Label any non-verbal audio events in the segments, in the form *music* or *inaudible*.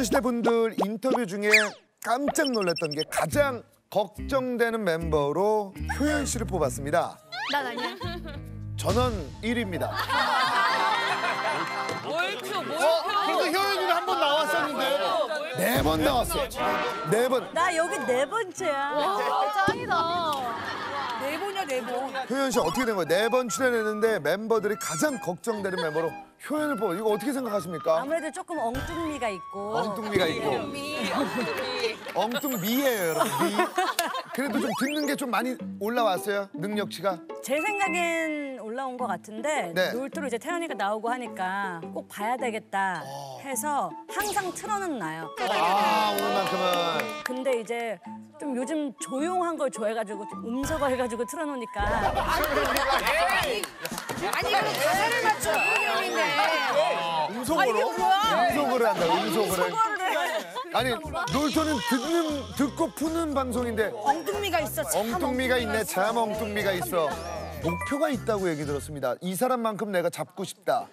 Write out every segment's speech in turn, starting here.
소녀시대 분들 인터뷰 중에 깜짝 놀랐던 게 가장 걱정되는 멤버로 효연 씨를 뽑았습니다. 난 아니야. 전원 1위입니다. 몰표 몰표. 그래도 효연이는 한 번 나왔었는데 네 번 나왔어요. 네 번. 나 여기 네 번째야. 아, 짱이다. 네 번이야 네 번. 효연 씨 어떻게 된 거예요? 네 번 출연했는데 멤버들이 가장 걱정되는 멤버로 효연을 뽑아. 이거 어떻게 생각하십니까? 아무래도 조금 엉뚱미가 있고. 엉뚱미가 있고. 엉뚱미예요, 여러분. 미. 그래도 좀 듣는 게 좀 많이 올라왔어요. 능력치가. 제 생각엔 올라온 것 같은데 네. 놀토로 이제 태연이가 나오고 하니까 꼭 봐야 되겠다 해서 항상 틀어는 놔요. 아, 오늘만큼은. 근데 이제 좀 요즘 조용한 걸 좋아해가지고 좀 음소거 해가지고 틀어놓으니까 아니 이거 가사를 맞춰 형인데. 음소거로? 음소거를 한다, 음소거를. 아니, 놀토는 듣는, 듣고 푸는 방송인데 엉뚱미가 있어. 참 엉뚱미가 있네, 참 엉뚱미가 있어. 목표가 있다고 얘기 들었습니다. 이 사람만큼 내가 잡고 싶다.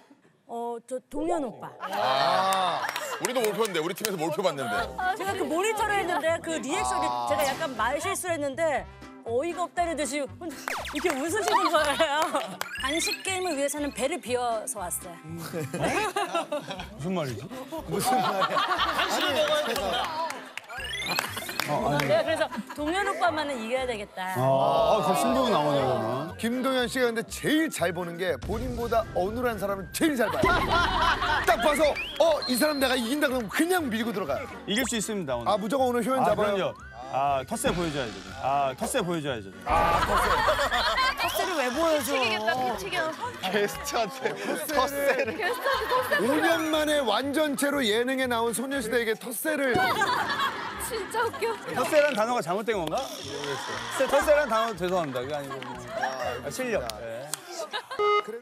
어, 저 동현 오빠. 아, 우리도 몰표인데 우리 팀에서 몰표 받는데. 제가 그 모니터를 했는데 그 리액션이 제가 약간 말 실수를 했는데 어이가 없다는 듯이 이렇게 웃으시는 거예요. 간식 게임을 위해서는 배를 비워서 왔어요. 무슨 말이지? 내가 그래서 동현 오빠만은 이겨야 되겠다. 아, 그 승부가 나오네, 그러면. 김동현 씨가 근데 제일 잘 보는 게 본인보다 어눌한 사람을 제일 잘 봐요. *laughs* 딱 봐서 어, 이 사람 내가 이긴다 그러면 그냥 밀고 들어가요. 이길 수 있습니다, 오늘. 아, 무조건 오늘 효연 아, 잡아요. 그럼요. 아, 텃세 보여줘야죠. 아, 텃세 보여줘야죠. 턱세를 왜 보여줘? 미치겠다 미치겨. 게스트한테 텃세를. 5년 만에 완전체로 예능에 나온 소녀시대에게 텃세를 진짜 웃겨. 텃세라는 단어가 잘못된 건가? 모르겠어요. 텃세라는 단어 죄송합니다. 그게 아니고 뭐. 아, 실력. 네. 네?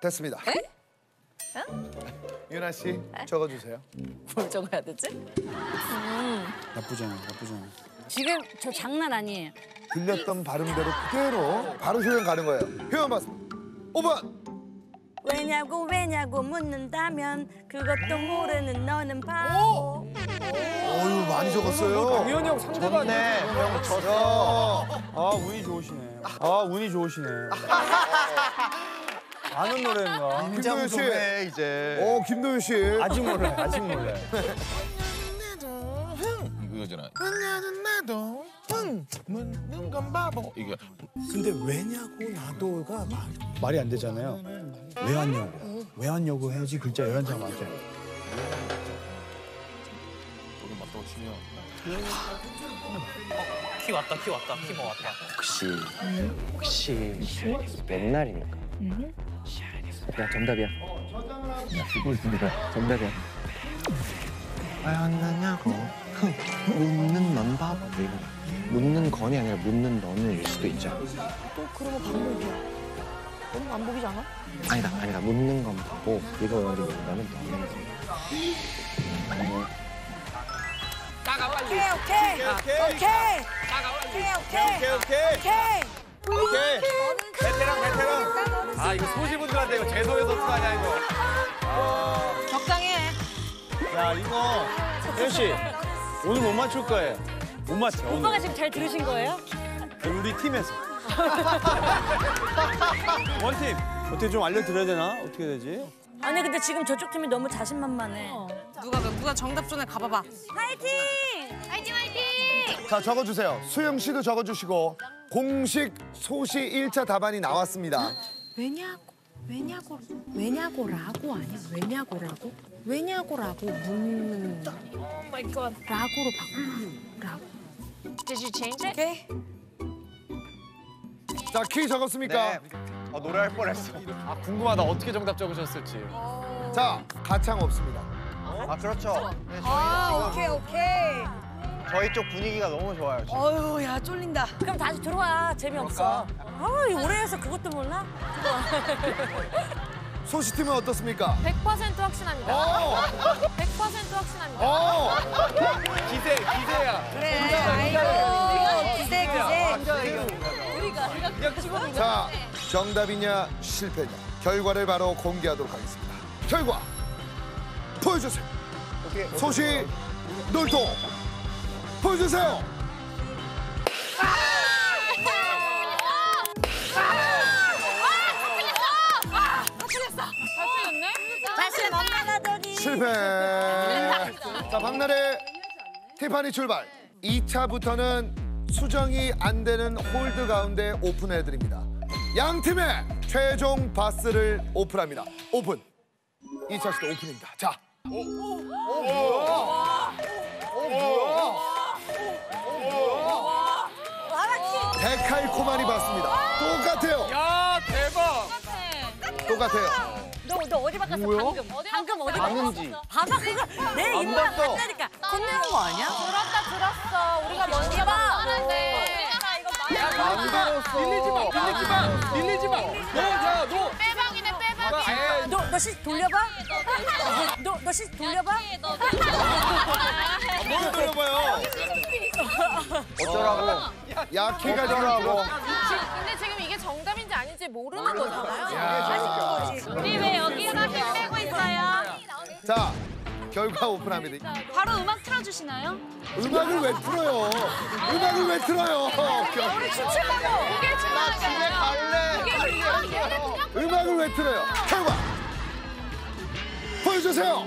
됐습니다. 유나 씨 적어주세요. 뭘 적어야 되지? 나쁘지 않아, 나쁘지 않아. 지금 저 장난 아니에요. 들렸던 발음대로 그대로 바로 효연 가는 거예요. 효연 봤습니다. 5번 왜냐고 왜냐고 묻는다면 그것도 모르는 너는 바보. 어유 많이 적었어요. 당연히 형 상대가 네. 형 졌어. 아, 운이 좋으시네. 아, 운이 좋으시네. *laughs* 아는 노래인가? 김도현 씨. 이제. 어 김도현 씨. 아직 몰라요, 아직 몰라요. 이거잖아. 나도 묻는 건 바보. 이게 근데 왜냐고 나도가 말, 말이 안 되잖아요. 왜 왔냐고. 왜 왔냐고 해야지 글자 11자 맞아요. 우리 맞다고 치면. 키 왔다 키 왔다 키뭐 왔다 혹시 혹시 맨날입니까? 야 정답이야. 정답이야. 왜 왔느냐고 묻는 넌 바보 이거 묻는 건이 아니라 묻는 너는 일 수도 있잖아. 또 그러면 반복이야. 너무 반복이잖아. 아니다 아니다 묻는 건 바보 이거 여기 나는 너는 오케이 오케이 오케이 오케이 오케이 오케이. 오케이. 베테랑, 베테랑. 아, 이거 소시분들한테 이거 죄송해서 어떡하냐, 이거. 적당히 해. 야, 이거. 혜연 씨, 오늘 못 맞출 거예요. 못 맞춰, 오빠가 오늘. 지금 잘 들으신 거예요? 우리 팀에서. *laughs* 원팀. 어떻게 좀 알려드려야 되나? 어떻게 되지? 아니 근데 지금 저쪽 팀이 너무 자신만만해. 누가 누가 정답 전에 가봐봐. 파이팅! 화이팅 화이팅. 자 적어주세요. 수영 씨도 적어주시고 공식 소시 1차 답안이 나왔습니다. 왜냐고 왜냐고 왜냐고라고 아니야 왜냐고라고 왜냐고라고 묻는 Oh my god. 라고로 바꾸고 라고 Did you change it? 오케이. 자키 적었습니까? 아, 노래할 뻔했어. 궁금하다 어떻게 정답 적으셨을지 자 가창 없습니다. 아 그렇죠. 네, 아 오케이 오케이. 저희 쪽 분위기가 너무 좋아요. 어휴, 야, 쫄린다. 그럼 다시 들어와. 재미없어. 아, 오래 해서 그것도 몰라? *laughs* 소시팀은 어떻습니까? 100% 확신합니다. 어! 100% 확신합니다. 어! 기세, 기세야. 그래, 아이고, 기세, 기세. 우리가, 우리가 찍어 자, 정답이냐, 실패냐. 결과를 바로 공개하도록 하겠습니다. 결과, 보여주세요. 소시, 놀토. 보여주세요. 실패. 자, 박나래 티파니 출발. 2차부터는 수정이 안 되는 홀드 가운데 오픈해 드립니다. 양 팀의 최종 받쓰를 오픈합니다. 오픈. 2차 시도 오픈입니다. 자. 데칼코마니 봤습니다. 똑같아요. 야 대박. 똑같아요. 너, 너 어디 바꿨어 방금 방금 어디 봤는지. 바꿨어 봐봐 그거 내 입만 봤어. 봤다니까 혼내는 거 아니야? 들었다 들었어. 우리가 먼저 봤는데. 안 들었어. 밀리지 마. 밀리지 마. 밀리지 마. 너 야 너. 빼박이네 빼박. 에이, 너너시 돌려봐 너 너시 돌려봐 뭘 들어봐요. 어쩌라고. 야키가 지금 어쩌라고. 근데 지금 이게 정답인지 아닌지 모르는 거잖아요. 야. 우리 왜 여기가 빼고 있어요? 자, 결과 오픈합니다. 바로 음악 틀어주시나요? 음악을 왜 틀어요? 음악을 왜 틀어요? 우리 춤추려고. 이게 중요한 갈래. 음악을 왜 틀어요? 결과 보여주세요.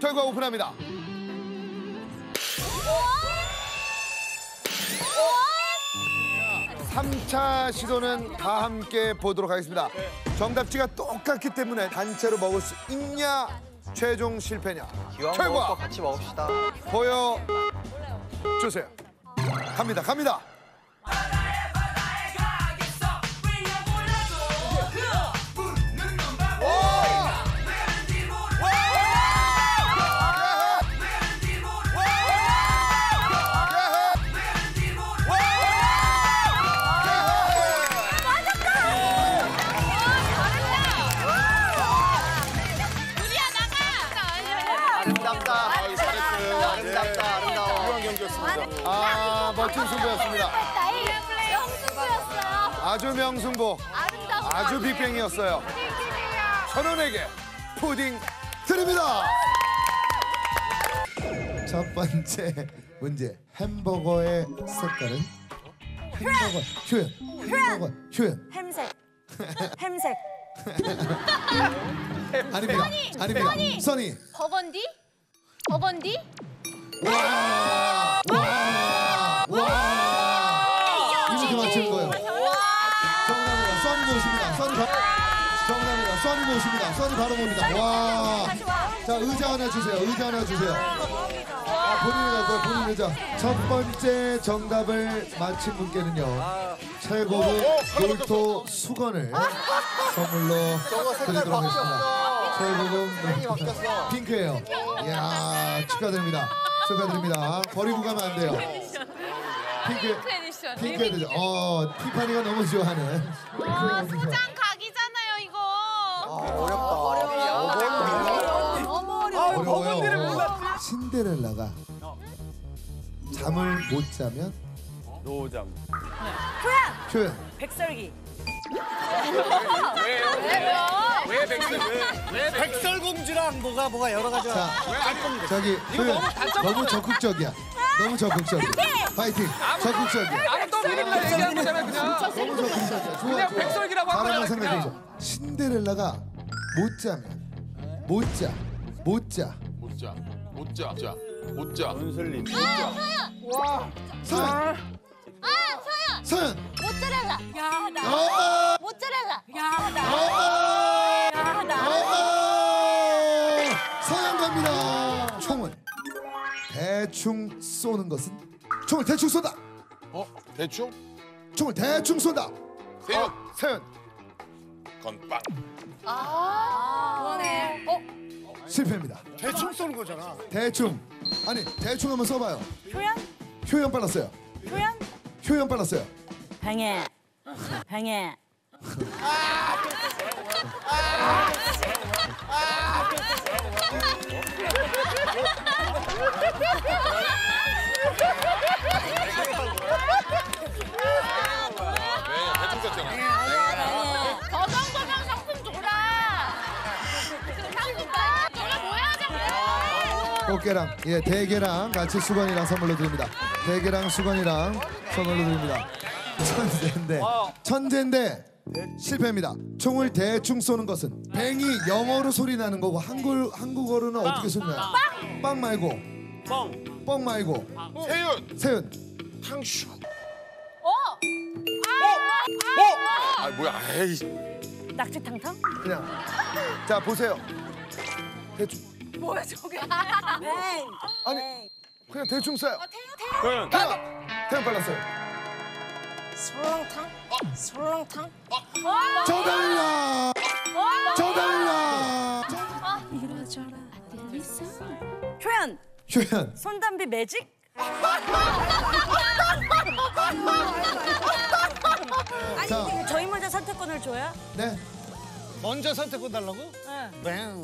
결과 오픈합니다. 삼차 시도는 다 함께 보도록 하겠습니다. 정답지가 똑같기 때문에 단체로 먹을 수 있냐, 최종 실패냐. 결과 같이 먹읍시다. 보여 주세요. 갑니다, 갑니다. 아름답다. 멋진 승부였습니다. 아주 명승부. 아주 빅뱅이었어요. 천원에게 푸딩 드립니다. 첫 번째 문제. 햄버거의 색깔은? 햄버거 표현. 햄버거 표현. 햄색 햄색 아닙니다. 아닙니다. 써니. 버번디? 버번디? 와! 와! 써니 모십니다. 써니 바로 봅니다. 와! 자, 의자 하나 주세요. 의자 하나 주세요. 아, 본인 의자, 본인 의자. 첫 번째 정답을 맞힌 분께는요. 최고급 골토 수건을 선물로 드리도록 하겠습니다. 최고급 핑크예요. 이야, 축하드립니다. 축하드립니다. 버리고 가면 안 돼요. 핑크, 에디션. 핑크 헤드. 어, 티파니가 너무 좋아하는. 소장 신데렐라가 잠을 못 자면 노잠. 표현. 백설기 왜 백설? 왜 백설? 백설공주랑 뭐가 뭐가 여러 가지. 자, 저기 표현 너무 적극적이야. 너무 적극적이야. 파이팅. 적극적이야. 나는 떠밀린다 얘기한 거잖아 그냥. 너무 적극적이야. 좋아, 그냥 좋아. 백설기라고 한 거잖아, 생각해줘. 신데렐라가 못 자면 못 자. 못 자. 못 자, 못 자, 자, 못 자. 은슬림. 서연. 아 서연 서연. 모짜렐라. 야나 어! 모짜렐라. 어! 야나 어! 서양 갑니다. 총을 대충 쏘는 것은 총을 대충 쏜다. 어? 대충? 총을 대충 쏜다. 세연, 세연 건빵. 그러네. 어 실패입니다. 대충 쏘는 거잖아. 대충 아니 대충 한번 써봐요. 표현 효연 빨랐어요. 표현 효연 빨랐어요. 방해 방해 네, 대충 썼잖아. 꽃게랑 예 대게랑 같이 수건이랑 선물로 드립니다. 대게랑 수건이랑 선물로 드립니다. 천재인데 천재인데 실패입니다. 총을 대충 쏘는 것은 뱅이 영어로 소리 나는 거고 한글 한국어로는 어떻게 소리 나요? 빵 말고 뻥. 뻥 말고 세윤 세윤 탕슈. 어? 아 뭐야? 에이. 낙지탕탕? 그냥 자 보세요. 대충 뭐야 저게? *laughs* 아니 그냥 대충 쏴요. 그럼 태연 태연 빨랐어요. 설렁탕? 설렁탕? 정답입니다. 정답입니다. 효연 효연 손담비 매직? *laughs* 자 저희 먼저 선택권을 줘요? 네. 먼저 선택권 달라고? 뱅.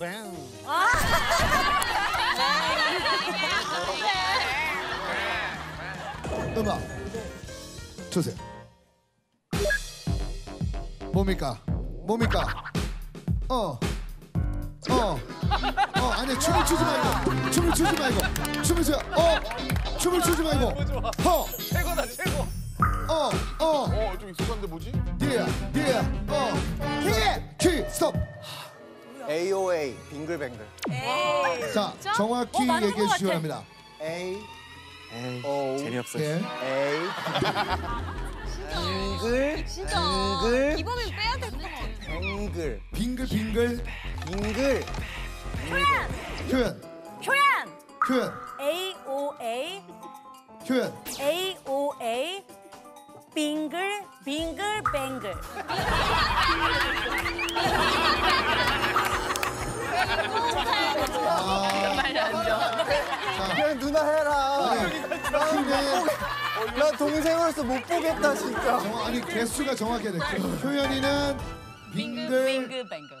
뱅. 음악 주세요. 뭡니까? 뭡니까? 어. 어. 어, 아니 춤을 추지 말고. 춤을 추지 말고. 춤을 추. 어. 춤을 추지 말고. 허. 최고다 최고. 어. 어. 어, 좀 익숙한데 뭐지? 예. 예. 어. 키. 키. 스톱. AOA 빙글뱅글. 자, 정확히 어, 맞는 얘기해 것 주시기 같아. 바랍니다. A O 재미없어. 예. A 빙글 빙글 이번엔 빼야 될것 같아. 뱅글 빙글 빙글 빙글 표현. 효연 표현. A O A 표현. A O A 빙글 빙글 뱅글. 그냥 누나 해라. 근데 나 동생으로서 못 보겠다 진짜. 정, 아니 개수가 정확해야 돼. 효연이는 빙글 빙글 뱅글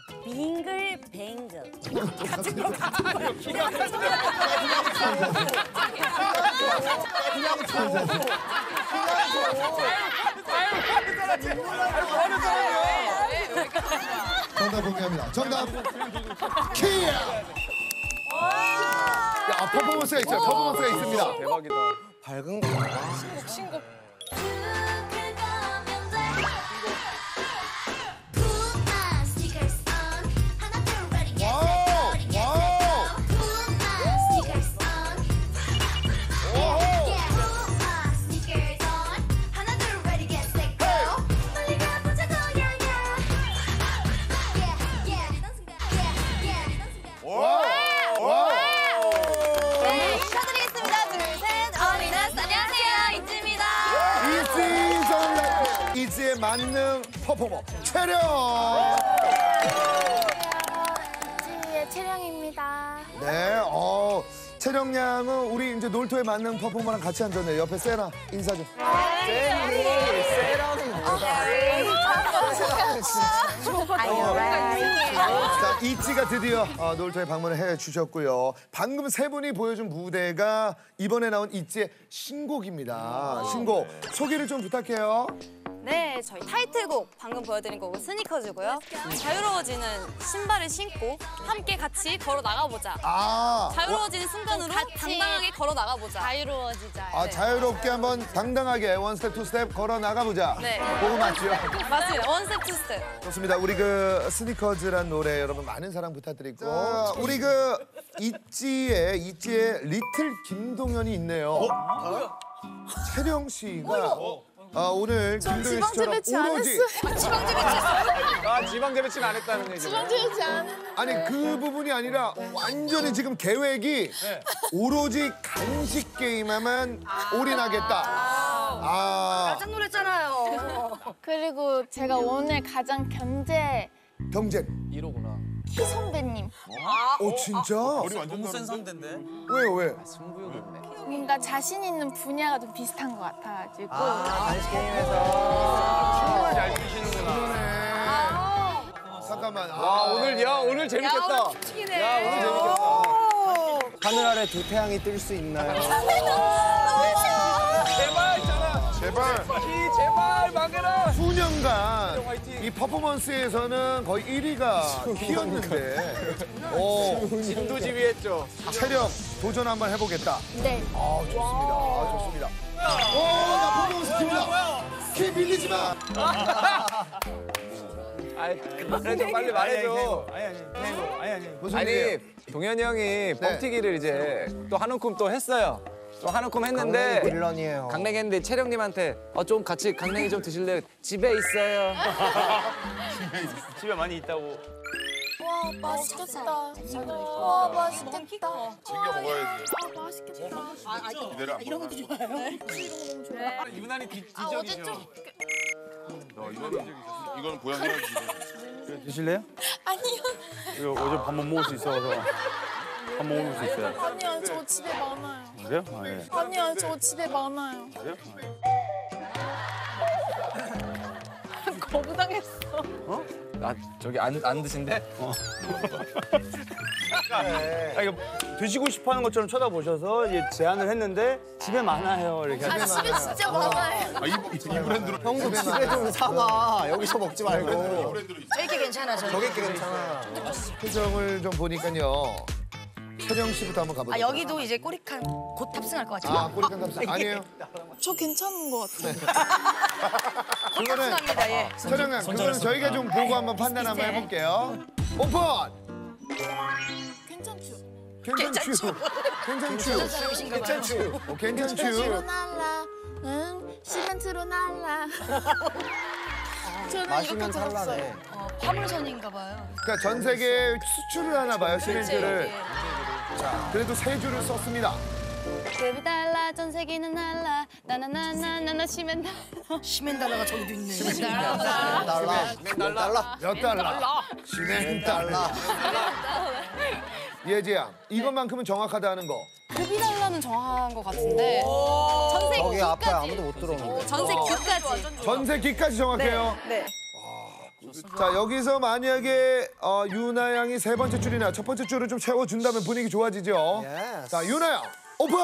정답 공개합니다. 정답 키야. 야, 퍼포먼스가 있어요. 퍼포먼스가 있습니다. 대박이다. 밝은 거 신곡. 네, 퍼포머 최령. 이지의 채령입니다. 네, 어, 채령 양은 우리 이제 놀토의 만능 퍼포머랑 같이 앉았네요. 옆에 세나 인사 좀. 자, 이지가 드디어 어, 놀토에 방문을 해 주셨고요. 방금 세 분이 보여준 무대가 이번에 나온 이지의 신곡입니다. 신곡 소개를 좀 부탁해요. 네, 저희 타이틀곡 방금 보여드린 곡은 스니커즈고요. 자유로워지는 신발을 신고 함께 같이 걸어 나가보자. 아, 자유로워지는 순간으로 당당하게 걸어 나가보자. 자유로워지자. 아 자유롭게 한번 당당하게 one step two step 걸어 나가보자. 네. 그거 맞죠? *laughs* 맞습니다. one step two step. 좋습니다. 우리 그 스니커즈란 노래 여러분 많은 사랑 부탁드리고 자, 우리 그 있지의 있지의 리틀 김동현이 있네요. 채령 씨가 아, 오늘 김동현 씨처럼 오로지 *laughs* 아 지방 재배치는 안 했다는 얘기. 지방지지 않은. 아니 그 부분이 아니라 완전히 지금 계획이 오로지 간식 게임에만 올인하겠다. 아 깜짝 놀랐잖아요. 그리고 제가 오늘 가장 견제 경쟁. 1호구나. 키 선배님. 어 진짜? 우리 완전 다른데? 선대인데. 왜요 왜? 뭔가 자신 있는 분야가 좀 비슷한 것 같아가지고. 춤을 잘 추시는구나. 잠깐만. 아, 와 오늘 야 오늘 재밌겠다. 야 오늘 재밌겠다. 하늘 아래 두 태양이 뜰 수 있나요? *laughs* 제발 있잖아. 제발. 망해라. 수년간 이 퍼포먼스에서는 거의 1위가 키였는데 오, 진두지휘했죠. 체력 도전 한번 해보겠다. 네. 아, 좋습니다. 아, 좋습니다. 오, 나 퍼포먼스 팀이다. 키 밀리지 마. *laughs* 아이 그만해 빨리 말해줘. 아니 아니 아니 아니 아니. 무슨 일이에요? 아니 동현이 형이 뻥튀기를 이제 또한 움큼 또 했어요. 또한 움큼 했는데 빌런이에요. 강냉이 했는데 채령님한테 어 좀 같이 강냉이 좀 드실래요? 집에 있어요. *laughs* 집에 많이 있다고. 와 맛있겠다. 와 맛있겠다. 챙겨 먹어야지. 아 맛있겠다. 기다려. 이런 것도 좋아해요? 유난히 뒤, 아 어제 좀너 이거는 이거는 보양해야지. 드실래요? 아니요. 이거 어제 밥 못 먹을 수 있어서 *laughs* 밥못 먹을 수 있어요. 아니요 저 집에 많아요. 그래요? 아, 예. 아니요 저 집에 많아요. 그래요? *laughs* 거부당했어. 아 저기 안 안 드신대? *laughs* 아, 이거 드시고 싶어 하는 것처럼 쳐다보셔서 이제 제안을 했는데 집에 많아요 이렇게. 아 집에 진짜 많아요. 아, 이, 이 브랜드로. 형도 집에 좀 사와. 여기서 먹지 말고. 브랜드로 있어. 저게 괜찮아, 저. 저게 괜찮아. 표정을 좀 보니까요. 채령 씨부터 한번 가보죠. 아, 여기도 이제 꼬리칸 곧 탑승할 것 같아요. 아, 꼬리칸 탑승 *laughs* 아니에요? 저 괜찮은 것 같아요. *laughs* 그거는 탑승합니다, 예. 채령 양, 그거는 저희가 좀 보고 한번 판단 한번 해볼게요. 오픈. 괜찮죠? 괜찮추. 괜찮추. *laughs* 사람이신가 봐요. 괜찮추. 어, 괜찮추. 날라, 응, 시멘트로 날라. 저는 마시면 이렇게 들었어요. 탈라네. 어, 화물선인가 봐요. 그러니까 전 세계에 수출을 하나 봐요, 시멘트를. 예. 자, 그래도 세 줄을 썼습니다. 급이 달라 전 세계는 달라 나나나나나나 시면 달라 시멘 달러가 저기도 있네. 달라. 달라. 몇 달러? 시멘 달러. 예지양, 이것만큼은 정확하다는 거. 급이 달라는 정확한 것 같은데 전세 거기 앞에 아무도 못 들어오는데. 전세 기까지 전세 기까지 정확해요. 네. 자, 여기서 만약에 어, 유나 양이 세 번째 줄이나 첫 번째 줄을 좀 채워준다면 분위기 좋아지죠. 예스. 자, 유나 양, 오픈!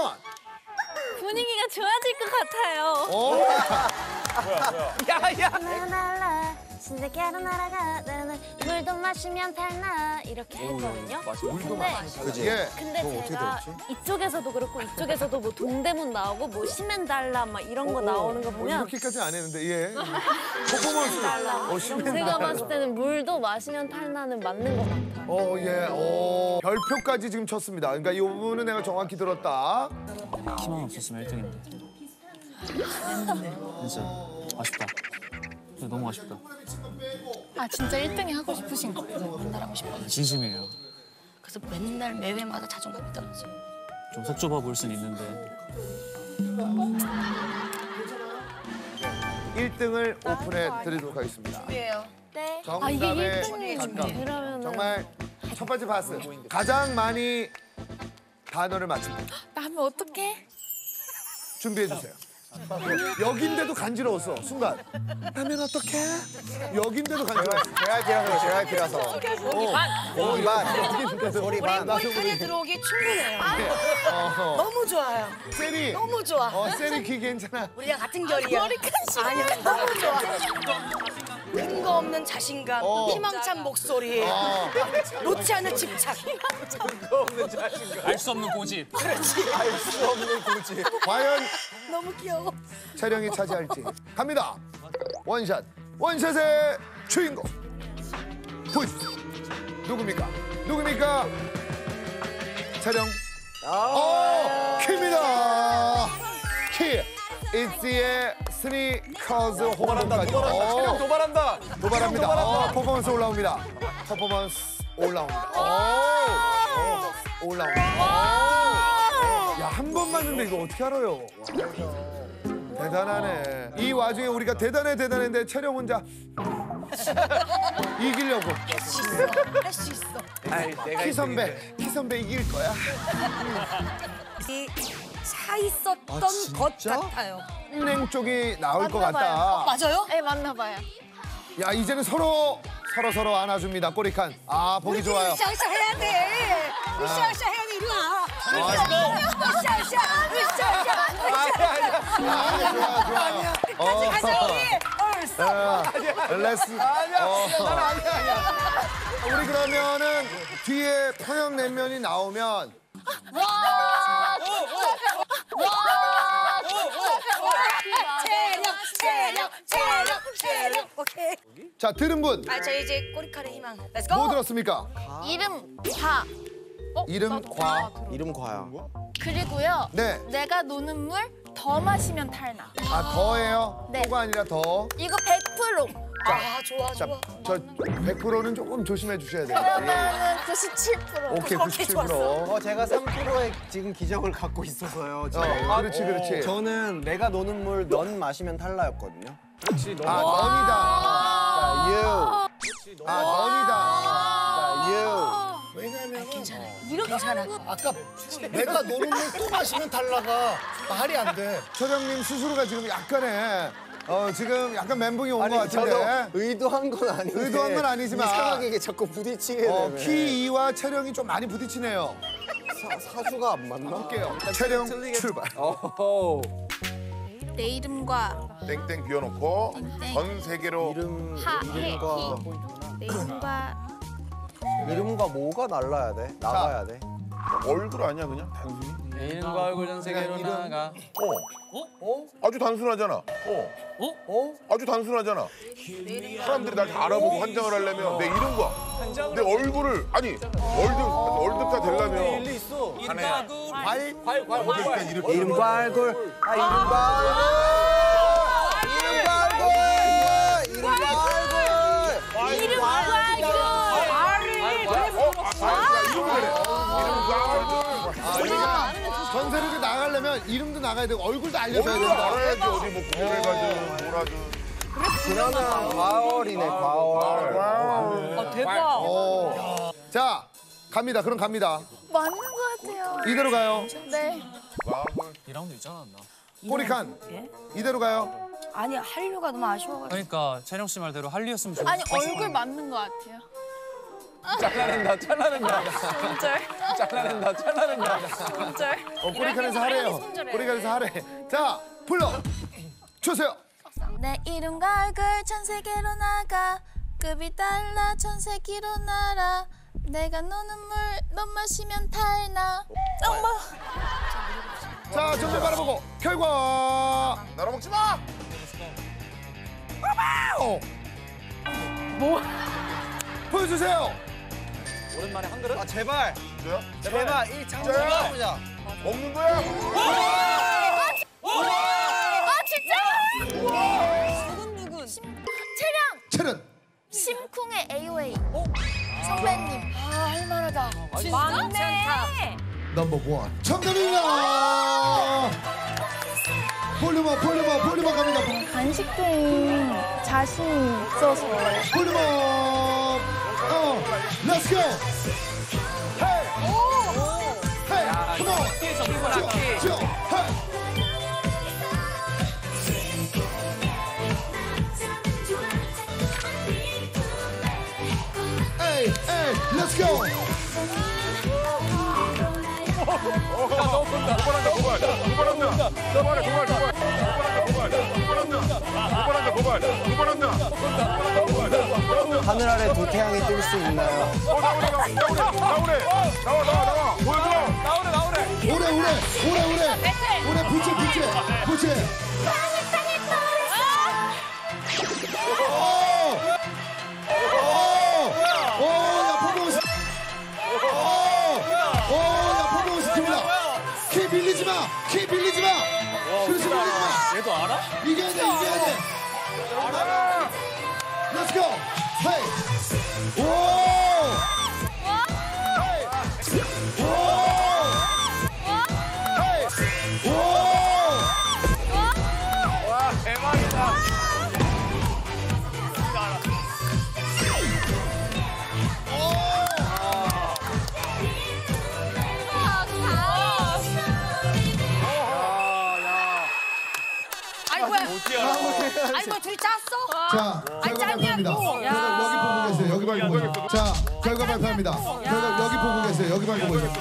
분위기가 좋아질 것 같아요 오! *laughs* 날라 신세계로 날아가 나는 물도 마시면 달나 이렇게 했거든요 근데 그지? 예. 근데 어떻게 제가 이쪽에서도 그렇고 이쪽에서도 뭐 동대문 나오고 뭐 시멘 달라 막 이런 거 나오는 거 어, 보면 이렇게까지는 안 했는데, 예. *laughs* 퍼포먼스. 어, 시멘 제가. 봤을 때는 물도 마시면 탈나는 맞는 것 같아요 어, 예, 어. 별표까지 지금 쳤습니다. 그러니까 이 부분은 내가 정확히 들었다. 키만 없었으면 1등인데. 진짜 아쉽다. 진짜 너무 아쉽다. 아 진짜 1등이 하고 싶으신 거예요? 맨날 하고 싶어요. 진심이에요. 그래서 맨날 매회마다 자존감이 떨어져요. 좀 속 좁아 보일 수는 있는데 1등을 오픈해 드리도록 하겠습니다. 예요. 네 정답에 준비해요. 가까운. 그러면은 정말 첫 번째 파스. 가장 많이 단어를 맞춘 분. 나 하면 어떡해? 준비해 주세요. 여긴데도 간지러웠어 순간. 하면 어떡해? 여긴데도 간지러웠어. JYP라서 JYP라서. 어, 반. 소리 반. 꼬리칸에 들어오기 충분해요. 어, 너무 좋아요. 세리. 너무 좋아. 어, 세리 키 괜찮아. 우리가 같은 결이야. 아니야, 너무 좋아. 근거 없는 자신감, 어. 희망찬 목소리, 어. *laughs* 놓지 않는 집착. 알수 없는 고집. 과연 너무 귀여워. 촬영이 차지할지 갑니다. 원샷. 원샷의 주인공 보여주세요. 누굽니까? 누굽니까? 촬영. 어, 키입니다. 키. 이지의 스니커즈 도발한다. 촬영 도발한다. 도발합니다. 어, 퍼포먼스 올라옵니다. 퍼포먼스 올라옵니다. 오, 오, 올라옵니다. 오. 야, 한 번 맞는데 이거 어떻게 알아요? 와, 대단하네. 이 와중에 우리가 대단해 대단했는데 채령 혼자 *laughs* 이기려고. 할수 있어. 아이, 키 선배, 키 선배 이길 거야. 차 있었던 것 같아요. 냉 쪽이 나올 것. 같다. 맞아요? 네 맞나 봐요. 야, 이제는 서로 서로 서로 안아줍니다. 꼬리칸. 아, 보기 좋아요. 으쌰으쌰 해야 돼. 으쌰으쌰 효연이 이리 와. 으쌰으쌰, 으쌰으쌰, 으쌰으쌰. 아, 좋아, 좋아. 아, 레스. 아니야, 어. 난 아니야, 아니야. 우리 그러면은 뒤에 평양 냉면이 나오면 체력, 체력, 체력, 체력. 오케이. 자 들은 분뭐 아, 저 이제 꼬리칼의 희망. Let's go. 들었습니까? 이름 과. 이름 과. 이름 과야. 그리고요. 네. 내가 노는 물 더 마시면 탈나. 아 더예요? 네. 또가 아니라 더. 이거 100%. 아, 좋아, 자, 좋아. 저 100%는 조금 조심해 주셔야 돼요. 그러면은 97%. 오케이 97%. 어, 제가 3%의 지금 기적을 갖고 있어서요. 지금. 어, 그렇지, 그렇지. 저는 내가 노는 물 넌 마시면 탈라였거든요. 그렇지 너. 아 넌이다. 자, you. 아 넌이다. 자, you. 왜냐면 이렇게 괜찮아. 아까 내가 노는 물 또 마시면 달라가 말이 안 돼. *laughs* 초령님 스스로가 지금 약간의 어 지금 약간 멘붕이 온 것 같은데. 의도한 건 아닌데. 의도한 건 아니지만. 이상하게 이게 자꾸 부딪히게 되네. 어, 키 2와 체령이 좀 많이 부딪히네요. 사, 사주가 안 맞나? 볼게요. 체령 출발. 어허. 내 이름과 땡땡 비워놓고 전 세계로 이름, 하, 해, 이름과, 히. 내 이름과 이름과 뭐가 날라야 돼? 나가야 돼? 얼굴 아니야 그냥 단순히? 내 이름과 얼굴 전 세계로 나가. 어? 아주 단순하잖아. 어? 어? 아주 단순하잖아. 사람들이 날 다 알아보고 환장을 하려면 내 이름과 내 얼굴을 아니 월드 월드카 되려면 일리 있어. 한해야. 과일, 과일, 과일, 이름과 얼굴. 아, 이름과 얼굴. 나가려면 이름도 나가야 되고 얼굴도 알려줘야 얼굴 된다. 알아야지 어디 뭐 구글해가지고 뭐라든. 그나마 과월이네, 과월. 아, 대박. 어. 자 갑니다. 그럼 갑니다. 맞는 것 같아요. 이대로 가요. 네. 2라운드 있잖아 나. 꼬리칸 예? 이대로 가요. 아니, 한류가 너무 아쉬워가지고. 그러니까 채령 씨 말대로 한리였으면 좋겠어. 아니 얼굴 맞는 것 같아요. 잘라낸다, 잘라낸다. 손절. 잘라낸다, 잘라낸다. 손절. 어, 꼬리칸에서 하래요. 꼬리칸에서 하래. 자 불러 주세요. 내 이름과 얼굴 전 세계로 나가 급이 달라 전 세계로 날아 내가 노는 물넌 마시면 탈나 엄마 자 정면 바라보고 결과 나로 먹지 마. 어. 뭐 보여주세요. 오랜만에 한 그릇? 아, 제발. 진짜야? 제발, 이 장면 진짜야? 보자. 먹는 거야? 아 진짜? 누군? 채령 체른 심쿵의 AOA 선배님. 아, 할만하다. 맞네. number one. 정답입니다. volume up volume up volume up 갑니다. 간식 게임 자신 있어서. 볼륨업. 어 렛츠고 고발한다 고발. 하늘 아래 두 태양이 뜰 수 있나요? 어 나오래 나오래 나와 나와 나와 보여줘. 오래 오래 오래 오래. 오래 아이고, 둘이 짰어? 자, 결과 발표합니다. 여기 보고 계세요. 여기 보고 계세요. 자, 결과 발표합니다. 결과 여기 보고 계세요. 여기 보고 계세요.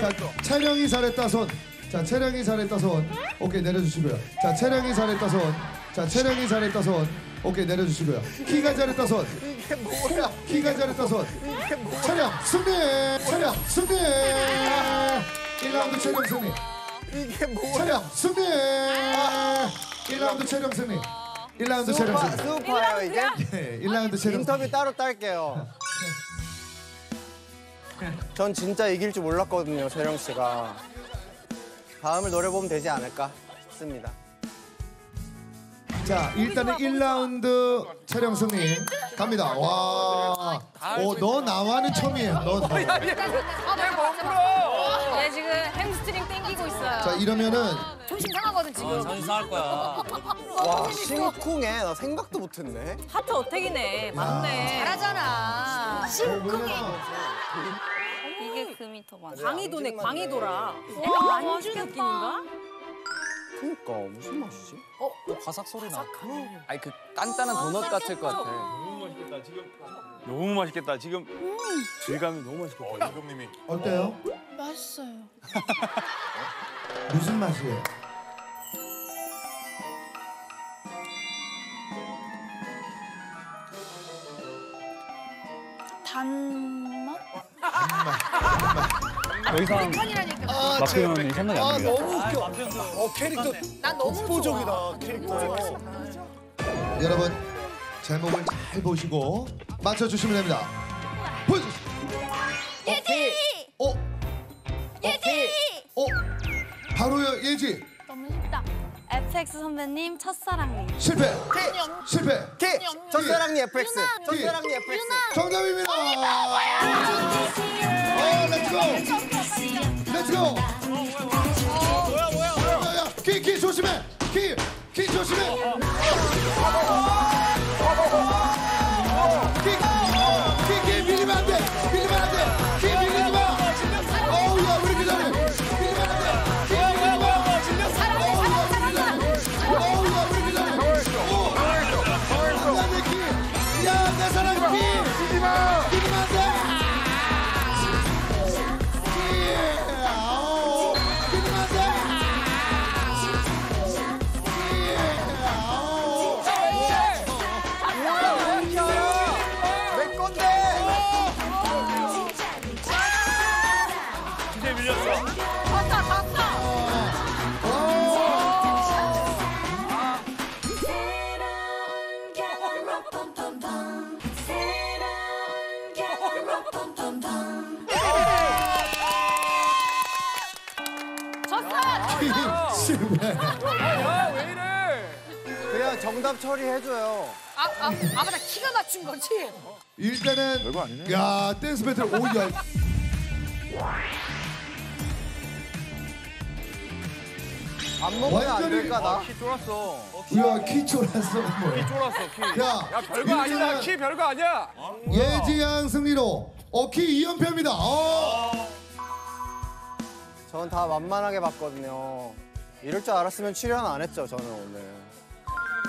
자, 촬영이 잘했다 손. 자, 채령이 잘했다 손. 오케이, 내려주시고요. 자, 채령이 잘했다 손. 자, 채령이 잘했다 손. 오케이, 내려주시고요. 키가 잘했다 손. 이게 뭐야? 키가 잘했다 손. 이게 뭐야? 채령 승리! 채령 승리! 1라운드 채령 승리. 이게 뭐야? 채령 승리! 1라운드 채령 승리. 1라운드 채령 수파, 승리. 수파예요 이제? 네, 1라운드 채령 인터뷰 따로 딸게요. 전 진짜 이길 줄 몰랐거든요, 재령 씨가. 다음을 노려보면 되지 않을까 싶습니다. 자, 일단은 1라운드 촬영 승리 갑니다. 와, 어, 너 나와는 처음이에요. 너, 너. 얘 지금 햄스트링 땡기고 있어요. 자, 이러면은 자존심 상하거든 지금. 자존심 상할 거야. 와, 심쿵해. 나 생각도 못했네. heart attack이네. 맞네. 잘하잖아. 심쿵해. 이게 금이 더 많아. 광희도네, 광희도라. 와, 약간 안주 맛있겠다. 느낌인가? 그니까 무슨 맛이지? 어, 바삭 소리 나. 아니 그 단단한 도넛 같을 것 같아. 너무 맛있겠다. 지금 질감이 너무 맛있겠다. 지금님이 어때요? 맛있어요. *laughs* 무슨 맛이에요? 단맛? 더 이상 아, 맛 표현이 상당히 안 됩니다. 웃겨. 어, 캐릭터 난 너무 독보적이다. 캐릭터. 여러분, 제목을 잘 보시고 맞춰주시면 됩니다. 보여주세요. 예지! 어? 예지! 어? 바로요, 예지. 너무 쉽다. FX 선배님 첫사랑님. 실패. 실패. 키! 첫사랑니 FX. 키. 첫사랑니 FX. 정답입니다. 어, 렛츠고. 렛츠고. 뭐야, 뭐야, 뭐야. 키, 키 조심해. 키, 키 조심해. 거지? 일단은 야 댄스 배틀 오야 안 먹으면 안 완전히- 될까, 나? 키 쫄았어. 야 키 쫄았어 뭐야 키 쫄았어, 키. 야, 야 별거 아니다. 키 별거 아니야. 예지양 승리로 어키 2연패입니다 어. 전 다 만만하게 봤거든요. 이럴 줄 알았으면 출연 안 했죠, 저는 오늘.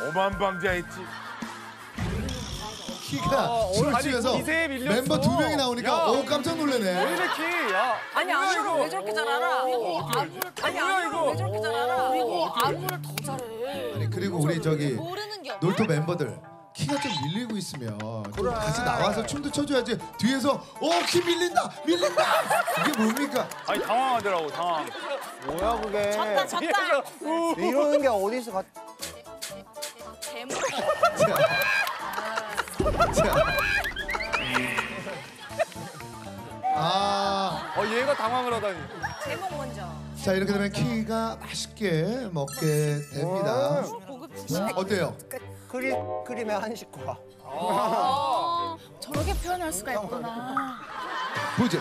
오만방자했지. 키가 어, 춤을 추면서. 멤버 두 명이 나오니까 야. 오 깜짝 이래 키? 야. 아니, 뭐야, 안무를 이거? 왜 저렇게 잘 알아? 아니, 안무를 이거? 왜 저렇게 잘 알아? 그리고 안무를 더 잘해. 아니 그리고 우리 저기 모르는 게 없어. 놀토 멤버들 키가 좀 밀리고 있으면 좀 같이 나와서 춤도 춰줘야지 뒤에서 어 키 밀린다 밀린다 이게 뭡니까 아니 당황하더라고, 당황. 뭐야, 그게. 졌다, 졌다. 이러는 게 어디서 갔... 제목. 아 어 얘가 당황을 하다니. 제목 먼저. 자 이렇게 되면 키가 맛있게 먹게 됩니다. 어때요? 크림, 크림의 한식과. 어, 저렇게 표현할 수가 있구나. 보지.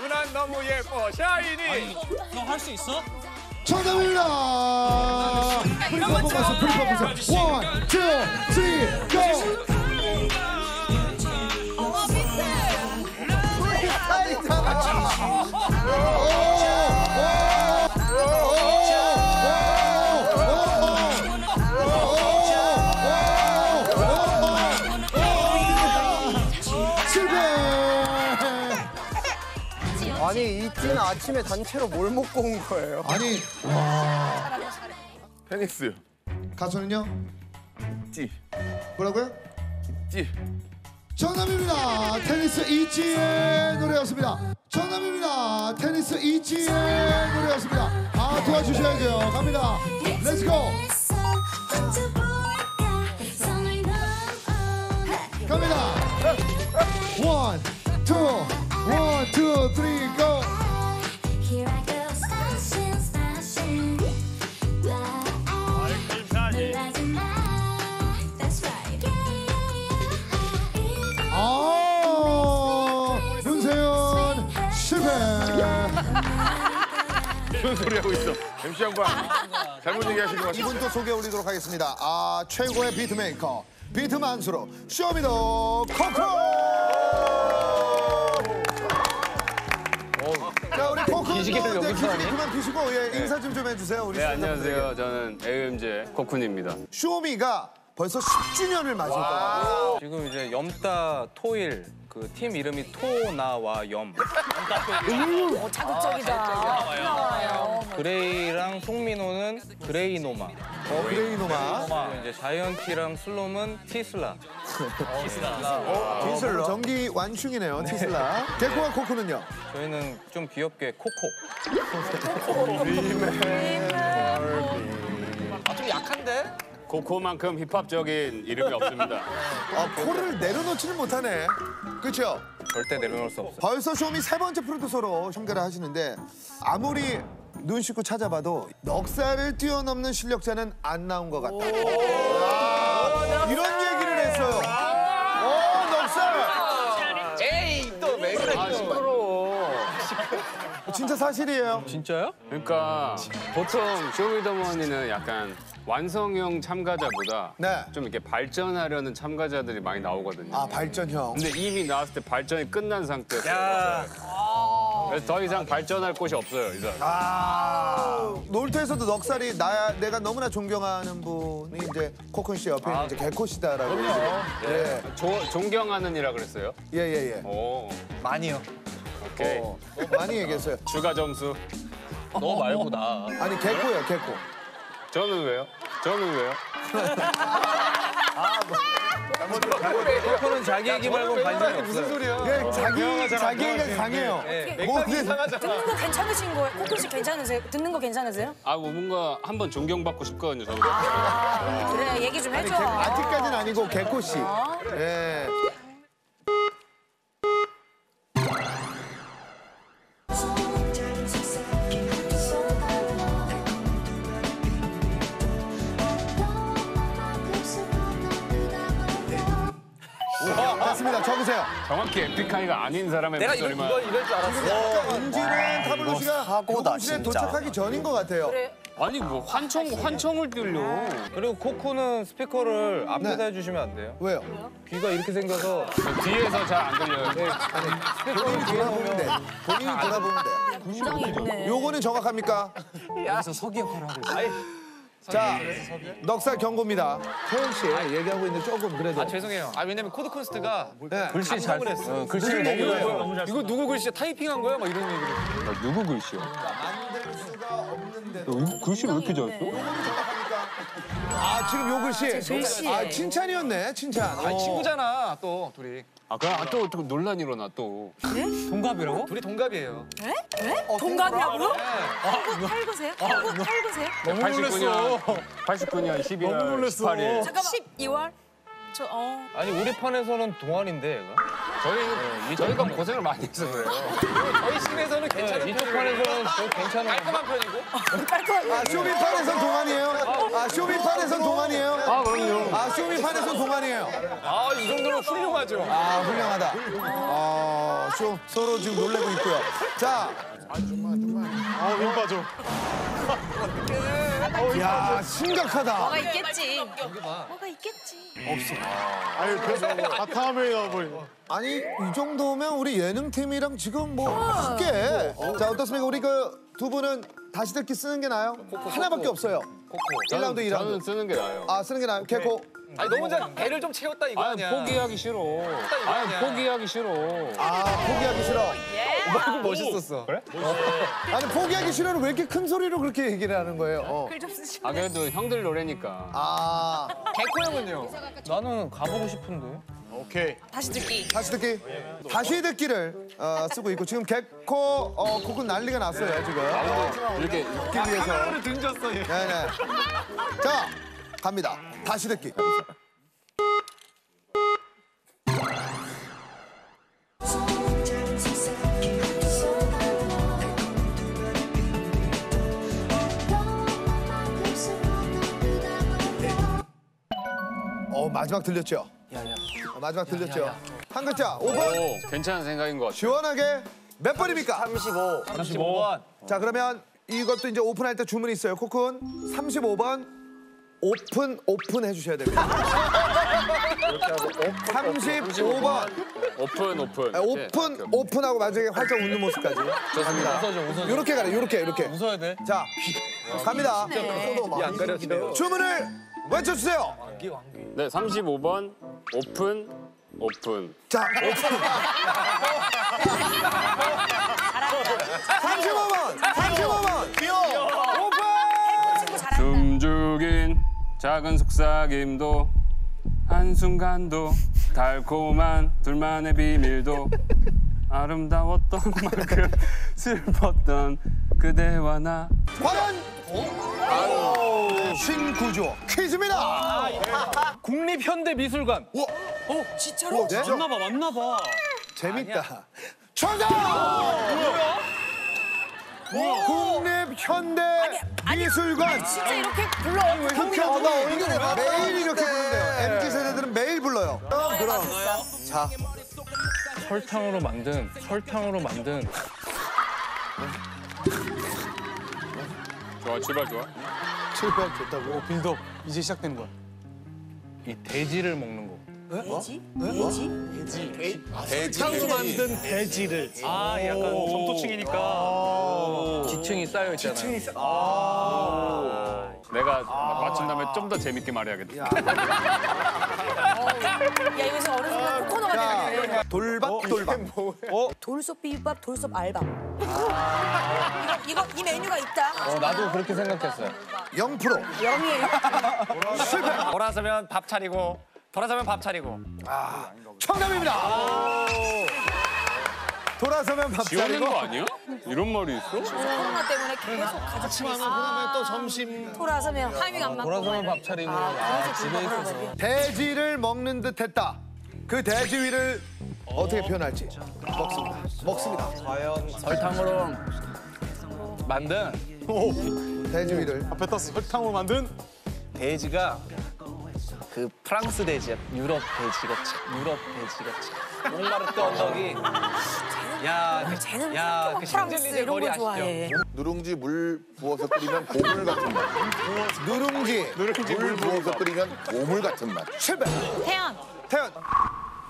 누난 너무 예뻐 샤이니. 너 할 수 있어? 정답입니다. 프리퍼포먼스 프리퍼포먼스 원, 투, 쓰리, 고. 아침에 단체로 뭘 먹고 온 거예요? 아니 와 테니스. 가수는요? 찌. 뭐라고요? 찌. 정답입니다. 테니스 이지의 노래였습니다. 정답입니다. 테니스 이지의 노래였습니다. 아 도와주셔야죠. 갑니다. let's go. 갑니다. one, two, one, two, three, go. 아. 무슨 소리 하고 있어? MC 양반. 잘못 얘기하신 것 같아. 이분 또 소개 올리도록 하겠습니다. 아 최고의 beat maker, 비트 만수르 show me the 코코. 자 우리 코코 기지개를 여기서 하니? 그만 피시고 예, 인사 좀 좀 해주세요 우리 네 시청자분들에게. 안녕하세요. 저는 AOMG 코쿤입니다. 쇼미가 벌써 10주년을 맞았다. 지금 이제 염따 토일 그 팀 이름이 토나와 염. 어, 자극적이다. 나와요. 그레이랑 송민호는 그레이노마. 어, 그레이노마. 그리고 이제 자이언티랑 슬롬은 티슬라. 어, 티슬라. 전기 완충이네요 티슬라. 개코와 코코는요? 저희는 좀 귀엽게 코코. 아, 좀 약한데? 코코만큼 힙합적인 이름이 없습니다. *laughs* 아 코를 내려놓지는 못하네. 그렇죠? 절대 내려놓을 수 없어요. 벌써 쇼미 세 번째 프로듀서로 참가를 하시는데 아무리 눈 씻고 찾아봐도 넉살을 뛰어넘는 실력자는 안 나온 것 같다. 아, 이런 얘기를 했어요. 오, 넉살! 에이 또 왜 그래? 아 시끄러워. 진짜 사실이에요. 진짜요? 그러니까 보통 쇼미더머니는 약간 완성형 참가자보다 네. 좀 이렇게 발전하려는 참가자들이 많이 나오거든요. 아, 발전형. 근데 이미 나왔을 때 발전이 끝난 상태에서 그래서 더 이상 발전할 곳이 없어요. 이 사람. 아, 놀토에서도 넉살이 나, 내가 너무나 존경하는 분이 이제 코큰 씨 옆에 있는 이제 개코 씨다라고. 예, 조, 존경하는이라 그랬어요? 예, 예. 예. 오, 많이요. 오케이. 어, 많이 얘기했어요. 추가 점수. 너 말고 나. 아니, 개코예요, 개코. 저는 왜요? 저는 왜요? 코코는 자기 얘기 말고 관심이 없어요. 소리야? 예, 자기, 자기 얘기가 강해요. 네. 뭐, 듣는 거 괜찮으신 거예요? 코코 씨 괜찮으세요? 듣는 거 괜찮으세요? 아, 뭐 뭔가 한번 존경받고 싶거든요, 저도. 그래 얘기 좀 아니, 해줘. 개, 아직까지는 아니고 개코 씨. 예. 에픽하이가 아닌 사람의 내가 목소리만. 이거 이럴 줄 알았어. 약간 은지는 타블로 씨가 사고다, 녹음실에 진짜. 도착하기 전인 것 같아요. 아니 뭐 환청 환청을 들려. 그리고 코코는 스피커를 앞에다 네. 해주시면 안 돼요? 왜요? 귀가 이렇게 생겨서 저 뒤에서 잘 안 들려요. 본인이 돌아보면 돼. 본인이 돌아보면 돼. 굉장히 있네. 요거는 정확합니까? 여기서 서기 역할을 하고 있어. 자, 넉살 경고입니다. 태영 씨 얘기하고 있는데 조금 그래도. 아 죄송해요. 아 왜냐면 코드 쿤스트가 네. 글씨 잘 어, 글씨를 너무 잘 이거 누구 글씨야? 타이핑한 거야? 막 이런 얘기를. 누구 글씨요? 만들 수가 없는데. 이거 글씨 왜 이렇게 잘 써? 아, 지금 요 글씨. 글씨. 아, 칭찬이었네, 칭찬. 아니 어. 친구잖아 또 둘이. 아 그럼 아, 또, 또 논란 일어나 또. 동갑이라고? 둘이 동갑이에요. 동갑이라고요? 네. 팔구세요? 팔구 팔구세요? 89년 89년 12월 18일. 잠깐만. 12월? 저 어. 아니 우리 판에서는 동안인데 얘가. 저희 저희가 고생을 많이 해서 그래요. 저희 씬에서는 괜찮은 이쪽 판에서는 좀 괜찮은 깔끔한 편이고. 아, 쇼미 판에선 동안이에요? 아, 쇼미 판에선 동안이에요? 아 그럼요. 아, 쇼미 판에선 동안이에요? 아 이 정도면 훌륭하죠. 아, 훌륭하다. 아, 쇼, 서로 지금 놀래고 있고요. 자. *laughs* 야, 심각하다. 뭐가 있겠지. 뭐가 있겠지. 아니 이 정도면 우리 예능팀이랑 지금 뭐 함께 자 어떻습니까 우리 그 두 분은 다시 듣기 쓰는 게 나아요? 하나밖에 없어요 코코. 1라운드 2라운드 저는 쓰는 게 나아요. 아 쓰는 게 나아요? 개코 아니 너무 잘 배를 좀 채웠다 이거 아니 아니야. 포기하기 싫어. *laughs* 아니 아니야. 포기하기 싫어. 아 포기하기 싫어 오빠 멋있었어. 그래? 아니 포기하기 싫어는 왜 이렇게 큰 소리로 그렇게 얘기를 하는 거예요? 어. 아 그래도 형들 노래니까. 아 개코 형은요? 나는 가보고 싶은데. 오케이. 다시 듣기. 다시 듣기. 다시 듣기를 어, 쓰고 있고 지금 개코 어, 코코 난리가 났어요 지금. 이렇게 듣기 위해서. 등졌어 얘. 네네. 자 갑니다. 다시 듣기. 어 마지막 들렸죠? 어, 마지막 들렸죠? 한 글자 5번 오 괜찮은 생각인 것 같아. 시원하게 몇 번입니까? 35. 35번. 자 그러면 이것도 이제 오픈할 때 주문이 있어요. 코쿤 35번 오픈 오픈 해주셔야 됩니다. 35번 오픈 오픈. 아, 오픈 오픈하고 마지막에 활짝 웃는 모습까지 갑니다. 웃어줘 웃어줘. 이렇게 가래 이렇게 이렇게. 웃어야 돼. 자 갑니다. 이 안 가려지네요. 주문을 외쳐주세요. 네 35번 오픈 오픈. 자 오픈. 35번 35번 작은 속삭임도 한순간도 달콤한 둘만의 비밀도 아름다웠던 만큼 슬펐던 그대와 나 과연 신구조 퀴즈입니다. 국립현대미술관. 어, 진짜로? 네? 맞나봐 맞나봐. 재밌다. 정답! 국립 현대 미술관. 진짜 이렇게 불러. 국현대 매일 이렇게 부른대요. MZ 세대들은 매일 불러요. 그럼 그럼. 자, 설탕으로 만든 설탕으로 만든 좋아 출발 좋아. 출발 좋다고. 빌드업 이제 시작되는 거야. 이 돼지를 먹는 거. 돼지? 돼지? 돼지로 만든 돼지를. 아 약간 점토층이니까 지층이 쌓여 있잖아. 지층이 쌓여. 내가 막 맞춘 다음에 좀 더 재밌게 말해야겠다. 야, *laughs* 이거 어느 순간 코너가 되네. 자, 돌박 돌박. 돌솥 비빔밥, 돌솥 알밥. 이거, 이거, 이 메뉴가 있다. 어 나도 그렇게 생각했어요. 0%. 영이에요. 실패. *laughs* 돌아서면 밥 차리고 돌아서면 밥 차리고. 정답입니다. 돌아서면 밥 지어낸 차리고. 거 아니야? 이런 말이 있어? 코로나 때문에 계속 가족들이 그다음에 또 점심. 돌아서면 타이밍 안 맞고. 돌아서면 밥 차리고. 아, 집에 있어서. 돼지를 먹는 듯했다. 그 돼지 위를 어떻게 표현할지 먹습니다. 먹습니다. 과연 설탕으로 만든 돼지 위를. 앞에 떴어. 설탕으로 만든 돼지가 그 프랑스 돼지야. 유럽 돼지 같이. 유럽 돼지 같이. 목마르트 언덕이 야, 그- 쟤는 야, 그 프랑스 샹젤리제 이런 거리 걸 아시죠? 좋아해. 누룽지 물 부어서 끓이면 고물 같은 맛. 누룽지. 물 부어서 끓이면 고물 같은 맛. 실패. 태연, 태연.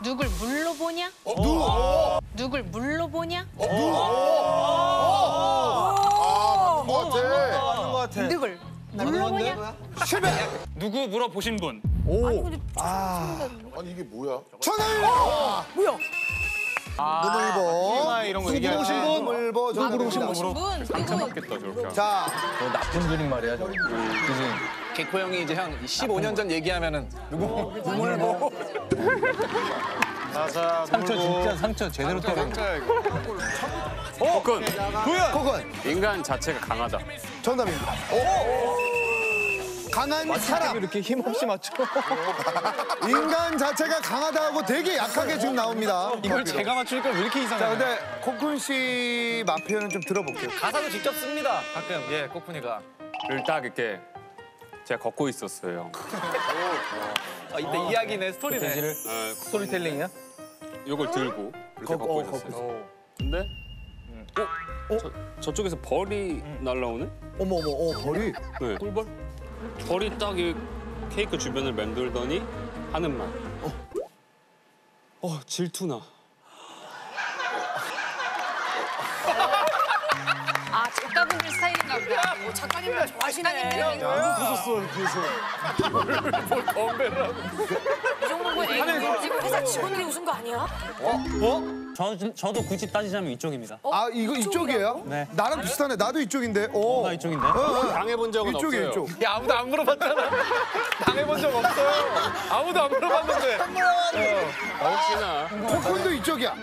누굴 물로 보냐? 누. 누굴 물로 보냐? 아, 뭐 같아. 누굴 물로 보냐? 실패. 누구 물어보신 분? 아니 이게 뭐야? 정답입니다. 뭐야? 누물보. 아, 이런 거 얘기하지. 누구신 분? 누물보 정답입니다. 분 상처 받겠다 저렇게. 하면. 자, 너 나쁜 그림 말이야, 저거. 그지? 개코 형이 이제 형 15년 전 얘기하면은 누구 누굴 뭐? 맞아. 상처 진짜 상처 제대로 때 려. 코쿤 코건 인간 자체가 강하다. 정답입니다. 강한 사람. 이렇게 힘없이 맞춰. *laughs* 인간 자체가 강하다고 되게 약하게 지금 나옵니다. 이걸 제가 맞추니까 왜 이렇게 이상해? 자, 근데 코쿤 씨맛 표현은 좀 들어볼게요. 가사도 직접 씁니다. 가끔 예, 꼬푼이가. 를딱 이렇게 제가 걷고 있었어요. 아, 이때 이야기네, 스토리네. 돼지를 어, 스토리텔링이야? 이걸 들고 이렇게 걷고 있었어요. 근데 어? 저, 저쪽에서 벌이 날라오네? 어머 어머 어 벌이. 네. 꿀벌? 벌이 딱 이 케이크 주변을 맴돌더니 하는 말. 어, 어 질투나. 아 작가분들 스타일인가 보다. 뭐 작가님들 좋아하시네. 작가님들 이 정도 이거 회사 직원들이 웃은 거 아니야? 어? 저, 저도 굳이 따지자면 이쪽입니다. 아 이거 이쪽이에요? 네. 나랑 비슷하네. 나도 이쪽인데. 오. 나 이쪽인데? 당해본 적은 이쪽이에요, 없어요. 이쪽. 야 아무도 안 물어봤잖아. *laughs* 당해본 적 없어요. 아무도 안 물어봤는데. 혹시나. 코콘도 이쪽이야.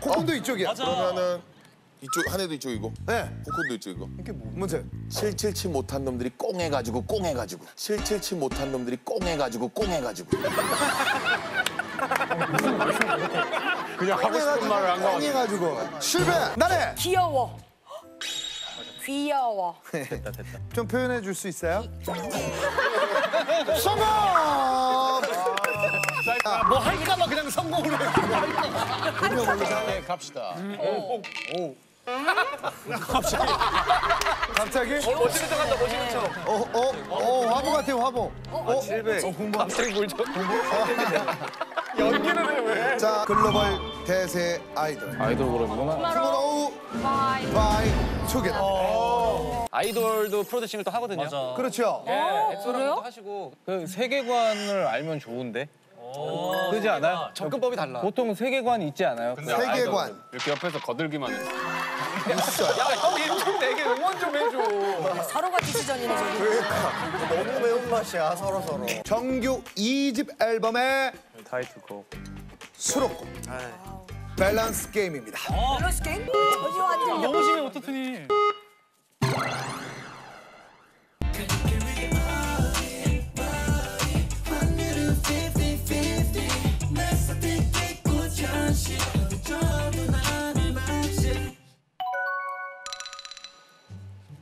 코콘도 이쪽이야. 그러면은 이쪽 한 해도 이쪽이고 네. 포콘도 이쪽이고. 이게 뭔데? 777 못한 놈들이 꽁해가지고 꽁해가지고 777 못한 놈들이 꽁해가지고 꽁해가지고 그냥 하고 싶은 말을 한 거. 꽁해가지고 실패. 나래. 귀여워. 귀여워. 좀 표현해 줄 수 있어요? 성공! 뭐 할까봐 그냥 성공을 해. 네 갑시다. 갑자기? 멋있는 척 한다 멋있는 척. 어, 어, 어, 화보 같아요, 화보. 어, 실패. 공부. 갑자기 뭘 저? *laughs* 연기를 해 왜? 자, 글로벌 대세 아이돌. 아이돌 그룹이구나. 투모로우 바이 투게더. 아이돌도 프로듀싱을 또 하거든요. 맞아. 그렇죠. 예, 엑소랑도 하시고 그 세계관을 알면 좋은데. 그러지 않아요? 접근법이 달라. 보통 세계관이 있지 않아요? 세계관. 이렇게 옆에서 거들기만 해. 야형 입좀 내게 응원 좀 해줘. 서로가 디시전이네 저기. 너무 매운맛이야 서로 서로. 정규 2집 앨범의 타이틀곡. 수록곡. 밸런스 게임입니다. 밸런스 게임? 전혀 안 들려. 너무 심해 어떻더니.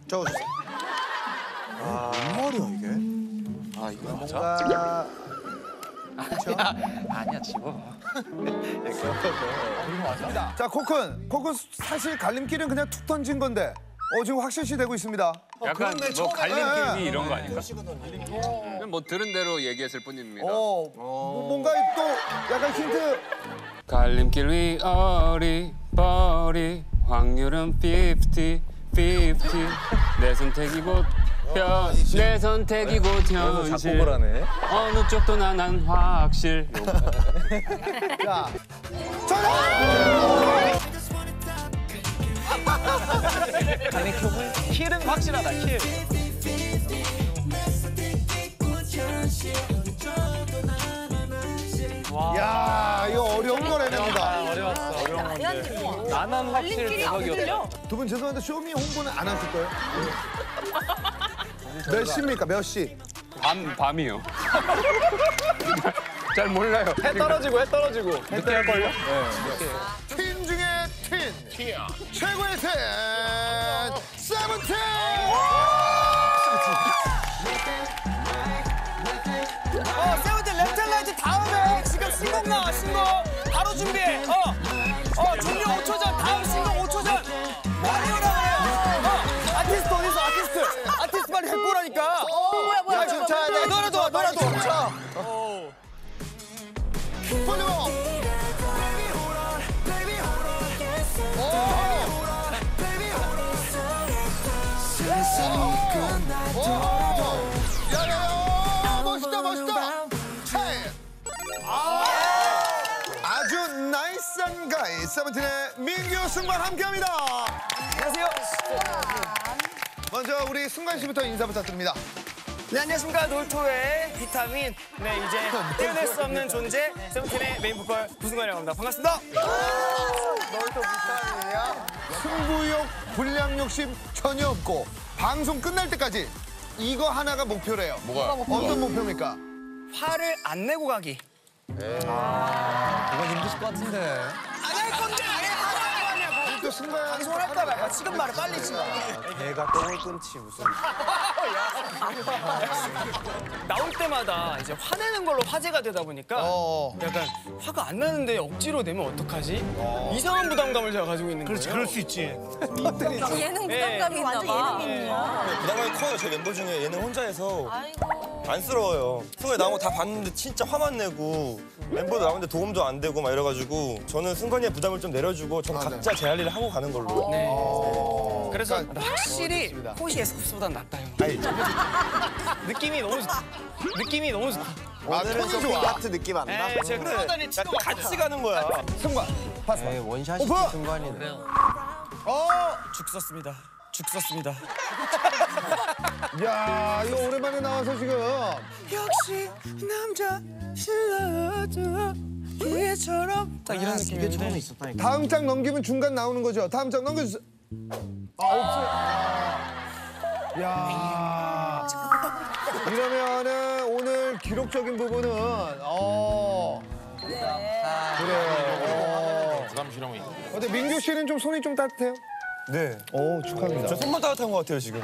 적어주세요. 뭔 말이야 이게? 아, 이거 뭔가. 아니야 아니야 지워. 자, 코쿤. 코쿤 사실 갈림길은 그냥 툭 던진 건데. 어, 지금 확실시 되고 있습니다. 약간 뭐 갈림길이 네. 이런 거 아닐까? 그냥 뭐 들은 대로 얘기했을 뿐입니다. 어, 뭐 뭔가 또 약간 힌트. 갈림길 위 어리 버리 확률은 50, 50. 내 선택이 곧 현, 내 선택이 곧 현실. 작곡을 하네. 어느 쪽도 난난 확실. 자, 간의 큐브 킬은 확실하다 킬. 야, 이거 어려운 걸 해냅니다. 어려웠어. 말이 안 들려. 나는 확실 갈림길이 안 대박이었다. 들려. 두분 죄송한데 쇼미 홍보는 안 하실 거예요? *laughs* 몇 시입니까? 몇 시? 밤, 밤이요. *laughs* 잘 몰라요. 해 떨어지고 해 떨어지고 늦게 할 걸요? 팀 중에 팀. 최고의 팀. 세븐틴. 세븐틴의 민규 승관 함께합니다 안녕하세요. 먼저 우리 승관 씨부터 인사 부탁드립니다 네 안녕하십니까 놀토의 비타민. 네 이제 떼어낼 수 없는 존재 세븐틴의 메인 보컬 부승관이라고 합니다. 반갑습니다. 너희도 비슷하냐 승부욕 불량 욕심 전혀 없고 방송 끝날 때까지 이거 하나가 목표래요 뭐가? 어떤 목표입니까? 화를 안 내고 가기. 이건 힘드실 것 같은데. 안할 건데 또 승관 방송을 할까 말까 지금 말해 빨리 지금. 배가 똥을 끊지 무슨. 나올 때마다 이제 화내는 걸로 화제가 되다 보니까 어. 약간 화가 안 나는데 억지로 내면 어떡하지? 이상한 부담감을 제가 가지고 있는 거예요. 그럴 수 있지. 예능 네. 부담감이 있나 봐. 부담감이 커요. 제 멤버 중에 얘는 혼자 해서 안쓰러워요. 승관이 나온 거 다 봤는데 진짜 화만 내고 멤버도 나오는데 도움도 안 되고 막 이래가지고 저는 승관이의 부담을 좀 내려주고 저는 각자 제 할 일을 하고 가는 걸로. 네. 그래서 확실히 호시 에스쿱스보단 낫다 형. 느낌이 너무 좋다. 느낌이 너무 좋다. 오늘은 좀 같은 느낌 안 나? 네, 제가 끌어다니 같이 가는 거야. 승관 파스. 네, 원샷이! 순간이네. 어. 죽 썼습니다. 죽 썼습니다. 야 이거 오랜만에 나와서 지금. 역시 남자 실러줘 기회처럼 딱 이런 느낌인데 처음에 있었다니까. 다음 장 넘기면 중간 나오는 거죠. 다음 장 넘겨주세요. 아 없어요. 야 이러면은 오늘 기록적인 부분은 어 그래요. 부담 실험이. 어. 근데 민규 씨는 좀 손이 좀 따뜻해요. 네. 오 축하합니다. 저 손만 따뜻한 것 같아요 지금.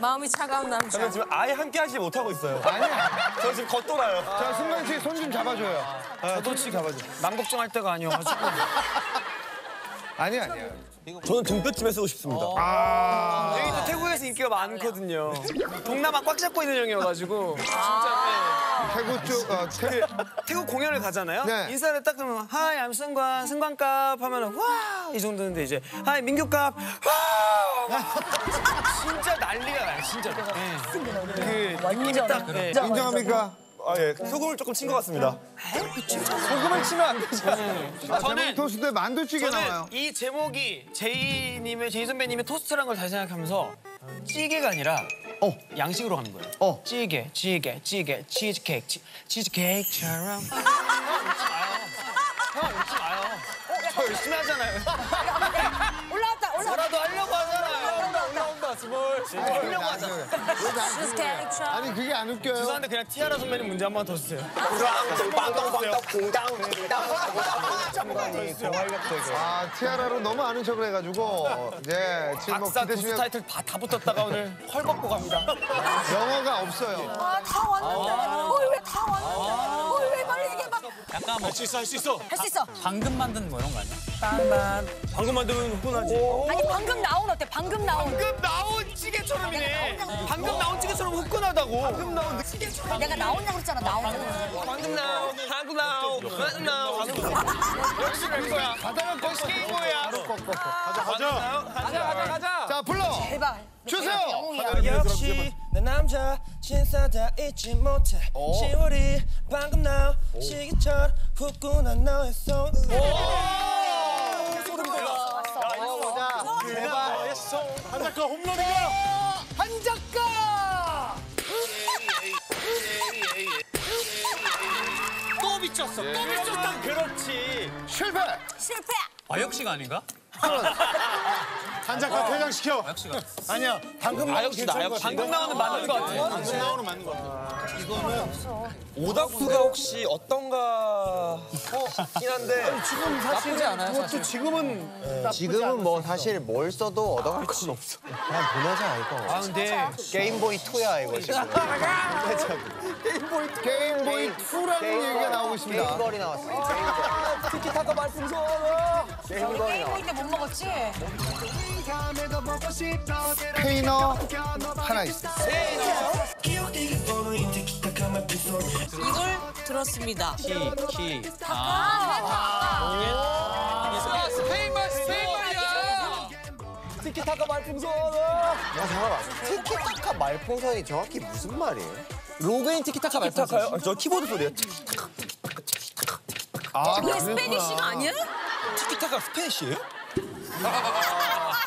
마음이 차가운 남자. 저는 지금 아예 함께 하지 못하고 있어요. 아니야. 저 지금 겉돌아요. 자 승관 씨 손 좀 잡아줘요. 저도 지금 남 걱정할 때가 아니어가지고. 아니 아니야. 저는 등뼈찜에 쓰고 싶습니다. 아. 여기 또 태국에서 인기가 많거든요. 동남아 꽉 잡고 있는 형이어가지고 진짜 태국 쪽 어, 태, 네. 태국 공연을 가잖아요. 네. 인사를 딱 하면 하이 I'm 승관 승관값 하면은 와이 정도인데 이제 하이 민규값 와 진짜 난리가 나요 진짜. 네. 그 느낌이 딱 네. 인정합니까? 아 예. 소금을 조금 친 것 같습니다. 소금을 치면 안 되잖아요. 아, 저는- 저는 토스트에 만두찌개 저는 나와요. 이 제목이 제이님의 제이 선배님의 토스트란 걸 다시 생각하면서 찌개가 아니라 어. 양식으로 가는 거예요. 어. 찌개, 찌개, 찌개, 치즈케이크, 치, 치즈케이크처럼. *laughs* 형 웃지 마요. 저 열심히 하잖아요. *laughs* 올라왔다, 올라왔다. 뭐라도 하려고 하잖아요. 올라온다, 스멀. 하려고 하잖 아. 아니 그게 안 웃겨요. 죄송한데 그냥 티아라 선배님 문제 한 번 더 주세요. 아 티아라로 너무 아는 척을 해가지고 네 지금 뭐 박사 기대 교수 중에 타이틀 다, 다 붙었다가 오늘 헐 받고 갑니다. 영어가 없어요. 아, 다 왔는데. 어, 왜다 왔는데. 어, 왜 빨리 얘기해봐. 약간 뭐 할수 있어, 할 수 있어. 할 수 있어. 방금 만든 뭐 이런 거 아니야? 빵만. 방금 만들면 흥분하지. 아니, 방금 나온 어때? 방금 나온. 방금 나온 찌개처럼이네. 방금 나온 찌개처럼 후끈하다고. 방금 나온 찌개처럼. 내가 나오냐고 그랬잖아, 나오냐고. 방금 나온, 방금 나온, 방금 나온. 역시 그거야. 가다가 거시 게임이야. 가자 가자. 가자, 가자, 가자. 자 불러 제발. 주세요. 역시 내 남자 신사 다 잊지 못해 10월이 방금 나온 시기처럼 후끈한 너의 손 한 작가 홈런이야. 한 작가. 또 미쳤어. 또 미쳤다. 그렇지. 실패. 실패. 아역시가 아닌가? 한 작가 퇴장시켜. 아역시가. 아니야 방금 나온 게 좋은 거 방금 나오는 맞는 거 같아. 방금 나오는 맞는 거 같아. 오답수가 혹시 어떤가 싶긴 한데 지금 사실 그것도 지금은 지금은 뭐 사실 뭘 써도 얻어갈 건 없어. 그냥 보내자 이거. 아 근데 게임보이 2야 이거 지금. *laughs* 게임보이 게임보이 2라는 얘기가 나오고 있습니다. 게임거리 나왔어. 티키타카 말풍선. 게임거리 나왔어. 게임 때못 먹었지? 페이너 하나 있어. 이걸 들었습니다. 키, 키. 스페인말 스페인말이야. 티키타카 말풍선. 야 잠깐만. 티키타카 말풍선이 정확히 무슨 말이에요? 로그인 티키타카? 아, 저 키보드 소리예요 아 그게 Spanish가 아니야? 티키타카 Spanish예요?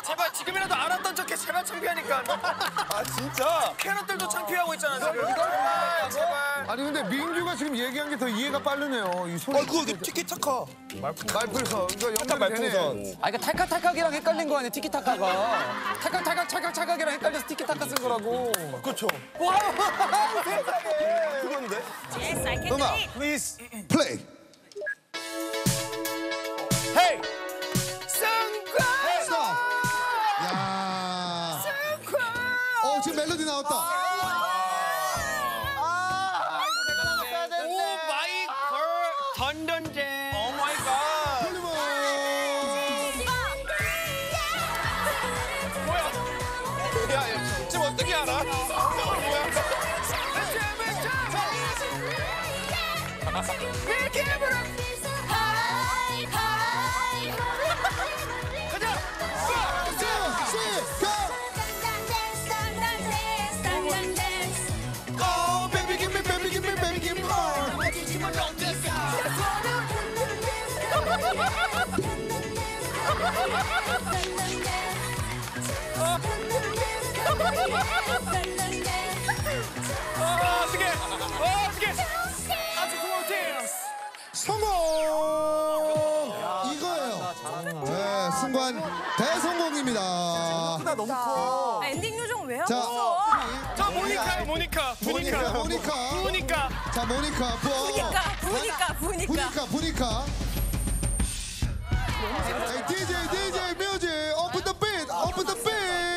제발 지금이라도 알았던 척해. 제발 창피하니까. 아 진짜? 캐럿들도 창피하고 있잖아 지금. 제발 제발. 아니 근데 민규가 지금 얘기한 게 더 이해가 빠르네요. 이 소리. 아 그거 티키타카 약간 연결이 되네. 말풍선 아, 그러니까 탈칵탈칵이랑 헷갈린 거 아니야, 티키타카가. 탈칵탈칵, 찰칵찰칵이랑 헷갈려서 티키타카 쓴 거라고. 그렇죠 와, *laughs* 그건데? Yes, I can 음악 do it. 플리 즈 어, 어떻게? 어, 어떻게? 아주 좋은 성공! 이거예요. 네, 승관 대성공입니다. 너무 커. 아, 엔딩 요정 왜 자, 저 모니카요, 모니카. 모니카, 모니카. 모니카. 자, 모니카. 부 부니까 부니까 부니까 부니까, 부니까. DJ, DJ, music, open the beat, open the beat.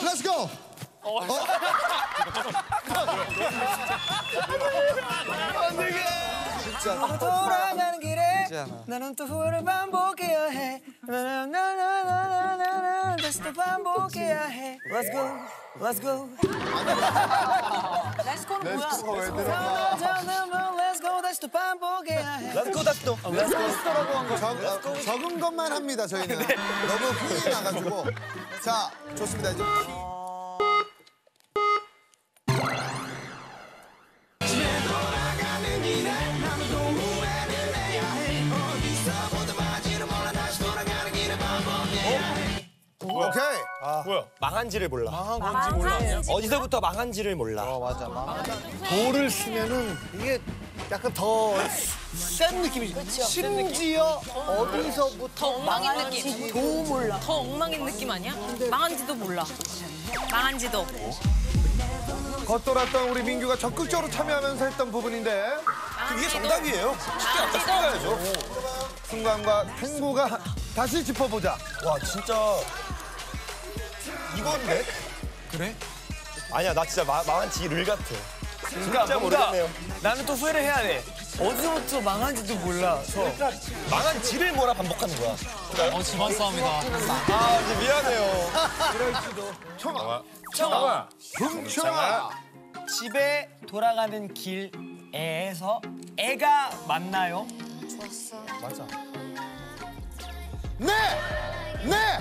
Let's go. 어. 진짜. 돌아가는 길에 나는 또 후회를 반복해야 해. 나나나나나나나 다시 또 반복해야 해. Let's go, let's go. Let's go는 뭐야 Let's go, 다시 또 반복해야 해. Let's go, 다시 또. Let's go. 스토라고 한 거. 적, 어, 적은 것만 합니다, 저희는. 너무 흥이 나가지고. 자, 좋습니다. 이제. 오케이. 뭐야? 망한지를 몰라. 망한지 몰라. 어디서부터 망한지를 몰라. 맞아. 돌을 쓰면은 이게 약간 더 센 느낌이지. 심지어 어디서부터 더 엉망인 느낌. 도 몰라. 더 엉망인 느낌 아니야? 망한지도 몰라. 망한지도. 겉돌았던 우리 민규가 적극적으로 참여하면서 했던 부분인데 그게 정답이에요. 쉽게 아까 생각해야죠. 순간과 행보가 다시 짚어보자. 와, 진짜 이건데? 그래? 아니야, 나 진짜 마, 망한 지 를 같아. 그러니까 진짜 뭔가 모르겠네요. 나는 또 후회를 해야 돼. 어디서부터 망한지도 몰라서. 망한 지를 뭐라 반복하는 거야. 어 집안 싸움이다. 아, 이제 미안해요. 청아. 청아. 훔청아. 집에 돌아가는 길에서 애가 맞나요? 좋았어. 네! 네!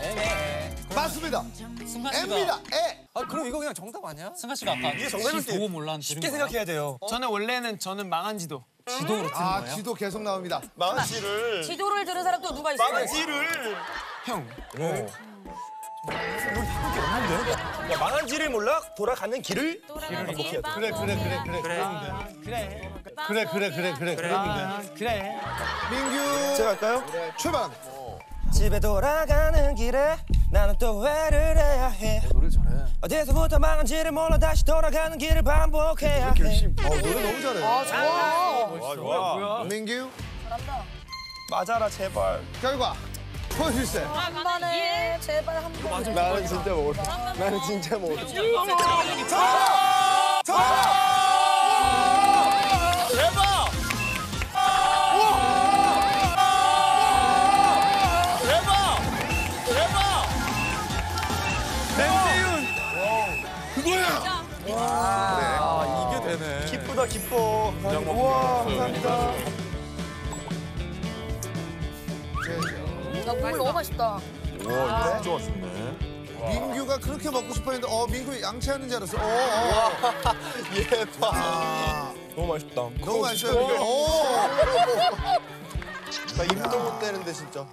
네 네. 맞습니다. 승관 씨가 M입니다. 애. 아 그럼 이거 그냥 정답 아니야? 승관 씨가 아까 이게 정답일 지때 도우 몰란 쉽게 생각해야 돼요. 저는 원래는 저는 망한 지도. 지도로 틀는 아, 거예요? 지도 계속 나옵니다. 망한지를. 지도를 들은 사람 또 누가 있어? 망한지를. 형. 야, 망한 지를 몰라 돌아가는 길을 반복해야 돼. 그래, 그래, 그래, 그래. 그래. 그래, 그래, 그래, 그래. 그래. 아, 그래. 민규. 제가 할까요? 출발. 집에 돌아가는 길에 나는 또 회를 해야 해. 노래 잘해. 어디서부터 망한지를 몰라 다시 돌아가는 길을 반복해야 해. 어, 노래 너무 잘해. 아, 좋아. 좋아. 민규. 맞아라 제발. 결과 보여주세요. 한 번에 제발 한 번. 나는 진짜 모르. 나는 진짜 모르. 대박! 기쁘다 기뻐. 그냥 먹 우와 감사합니다. 나 국물 너무 맛있다. 와, 이거 진짜 맛있네. 민규가 그렇게 먹고 싶어 했는데, 어, 민규 양치하는 줄 알았어. 어, 어. *laughs* 예뻐. 아, 너무 맛있다. 너무 맛있어요, 민규. 나 입도 못 대는데 진짜.